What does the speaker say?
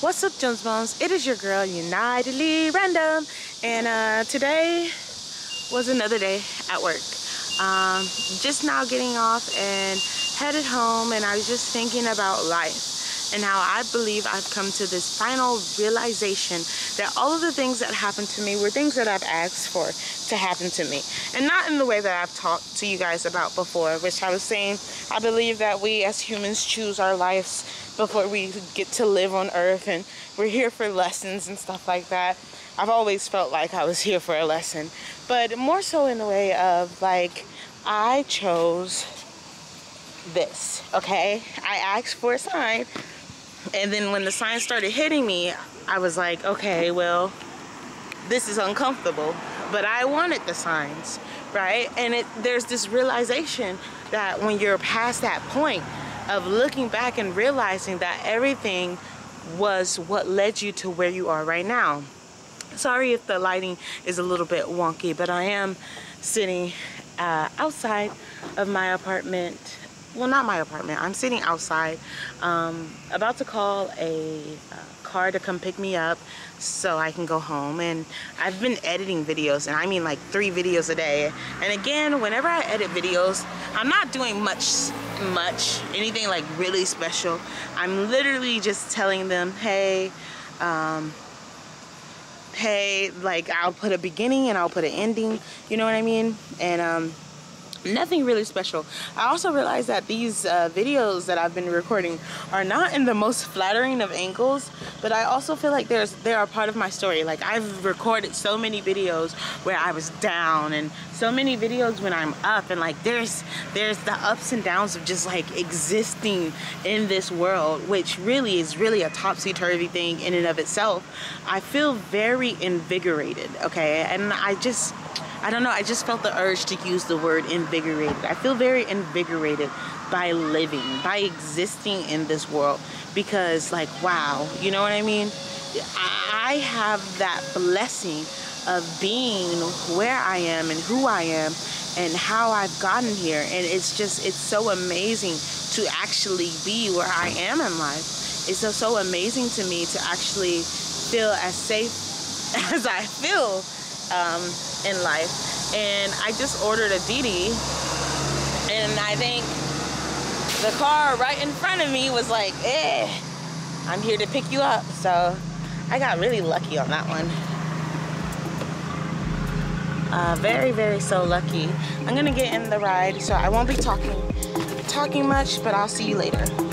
What's up, Jones Bones? It is your girl, Unitedly Random, and uh, today was another day at work. Um, just now getting off and headed home, and I was just thinking about life and how I believe I've come to this final realization that all of the things that happened to me were things that I've asked for to happen to me. And not in the way that I've talked to you guys about before, which I was saying, I believe that we as humans choose our lives before we get to live on earth and we're here for lessons and stuff like that. I've always felt like I was here for a lesson, but more so in the way of like, I chose this, okay? I asked for a sign and then when the sign started hitting me, I was like, okay, well, this is uncomfortable. But I wanted the signs, right? And it there's this realization that when you're past that point of looking back and realizing that everything was what led you to where you are right now. Sorry if the lighting is a little bit wonky, but I am sitting uh, outside of my apartment well not my apartment. I'm sitting outside. Um, about to call a uh, car to come pick me up so i can go home. And i've been editing videos and i mean like three videos a day. And again whenever i edit videos i'm not doing much much anything like really special. I'm literally just telling them hey um, hey like i'll put a beginning and i'll put an ending. You know what i mean? And um nothing really special. I also realized that these uh, videos that i've been recording are not in the most flattering of angles but i also feel like there's they are part of my story. Like i've recorded so many videos where i was down and so many videos when i'm up and like there's there's the ups and downs of just like existing in this world which really is really a topsy-turvy thing in and of itself. I feel very invigorated okay? And i just I don't know, I just felt the urge to use the word invigorated. I feel very invigorated by living, by existing in this world because like, wow, you know what I mean? I have that blessing of being where I am and who I am and how I've gotten here. And it's just, it's so amazing to actually be where I am in life. It's so, so amazing to me to actually feel as safe as I feel um, in life. And I just ordered a Didi, and I think the car right in front of me was like, eh, I'm here to pick you up. So I got really lucky on that one. Uh, very, very so lucky. I'm gonna get in the ride, so I won't be talking talking much, but I'll see you later.